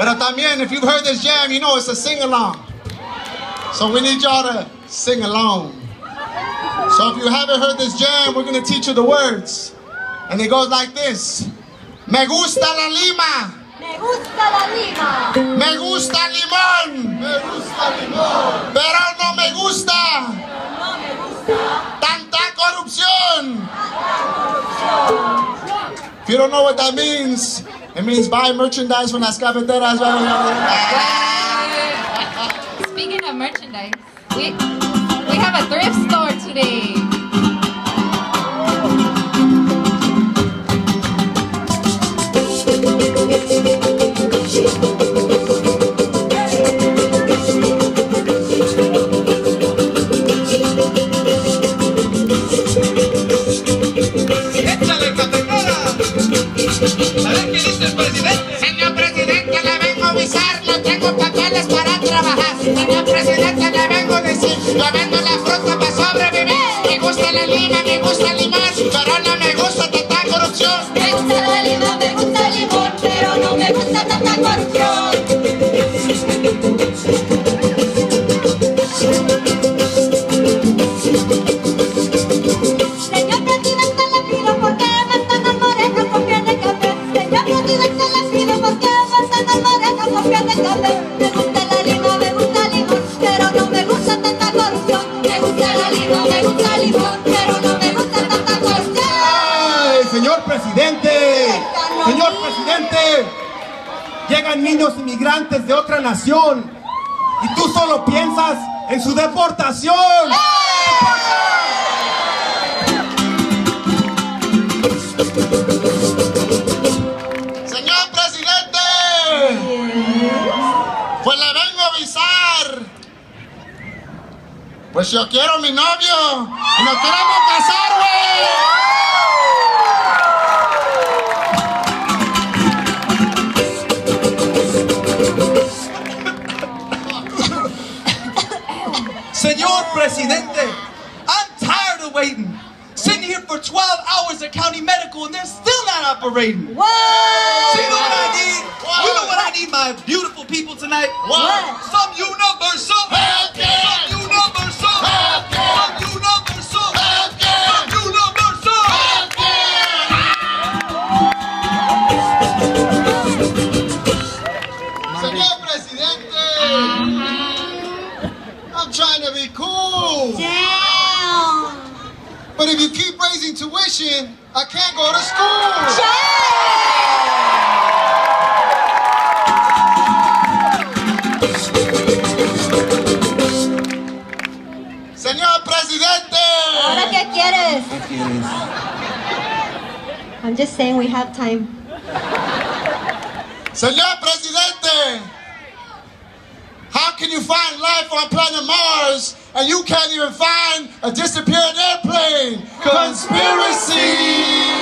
Pero también, if you've heard this jam, you know it's a sing along. So we need y'all to sing along. So if you haven't heard this jam, we're gonna teach you the words. And it goes like this. Me gusta la lima. Me gusta la lima. Me gusta limón. Me gusta limón. Pero no me gusta No me gusta tanta corrupción. corrupción. If you don't know what that means, it means buy merchandise from las cafeteras. Speaking of merchandise, we, we have a thrift store today. Vendo la fruta para sobrevivir. Me gusta la lima, me gusta el llegan niños inmigrantes de otra nación y tú solo piensas en su deportación. Señor presidente, pues le vengo a avisar. Pues yo quiero mi novio y nos queremos casar, güey. Señor presidente, I'm tired of waiting. Sitting here for 12 hours at county medical and they're still not operating. What? So you know what I need? You know what I need, my beautiful people tonight? What? Some universal Healthcare. But if you keep raising tuition, I can't go to school. Señor presidente. ¿Ahora qué quieres? I'm just saying we have time. Señor presidente can you find life on planet Mars and you can't even find a disappearing airplane? Conspiracy!